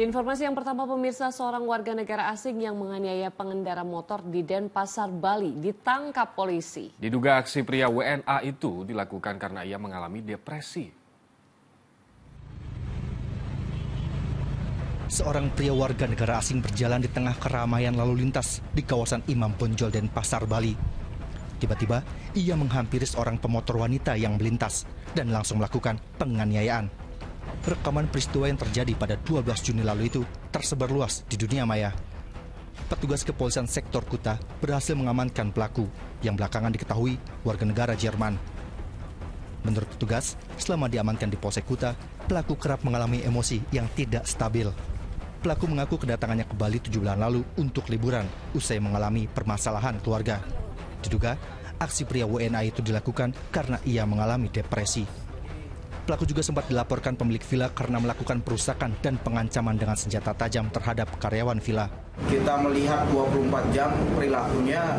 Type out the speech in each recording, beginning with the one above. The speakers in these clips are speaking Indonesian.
Di informasi yang pertama pemirsa seorang warga negara asing yang menganiaya pengendara motor di Denpasar, Bali ditangkap polisi. Diduga aksi pria WNA itu dilakukan karena ia mengalami depresi. Seorang pria warga negara asing berjalan di tengah keramaian lalu lintas di kawasan Imam Bonjol Denpasar, Bali. Tiba-tiba, ia menghampiri seorang pemotor wanita yang melintas dan langsung melakukan penganiayaan. Rekaman peristiwa yang terjadi pada 12 Juni lalu itu tersebar luas di dunia maya. Petugas kepolisian sektor Kuta berhasil mengamankan pelaku yang belakangan diketahui warga negara Jerman. Menurut petugas, selama diamankan di Polsek Kuta, pelaku kerap mengalami emosi yang tidak stabil. Pelaku mengaku kedatangannya ke Bali tujuh bulan lalu untuk liburan, usai mengalami permasalahan keluarga. Diduga, aksi pria WNA itu dilakukan karena ia mengalami depresi. Pelaku juga sempat dilaporkan pemilik villa karena melakukan perusakan dan pengancaman dengan senjata tajam terhadap karyawan villa. Kita melihat 24 jam perilakunya,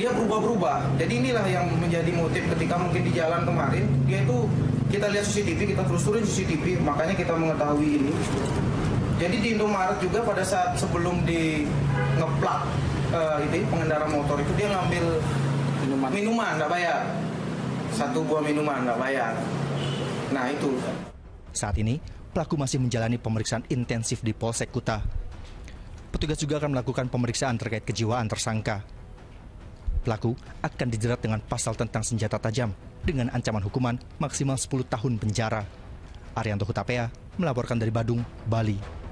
dia berubah-berubah. Jadi inilah yang menjadi motif ketika mungkin di jalan kemarin, dia itu kita lihat CCTV, kita telusurin CCTV, makanya kita mengetahui ini. Jadi di Indomaret juga pada saat sebelum di ngeplak uh, itu pengendara motor itu dia ngambil minuman, minuman nggak bayar, satu buah minuman nggak bayar. Nah itu. Saat ini, pelaku masih menjalani pemeriksaan intensif di Polsek Kuta. Petugas juga akan melakukan pemeriksaan terkait kejiwaan tersangka. Pelaku akan dijerat dengan pasal tentang senjata tajam dengan ancaman hukuman maksimal 10 tahun penjara. Arianto Hutapea melaporkan dari Badung, Bali.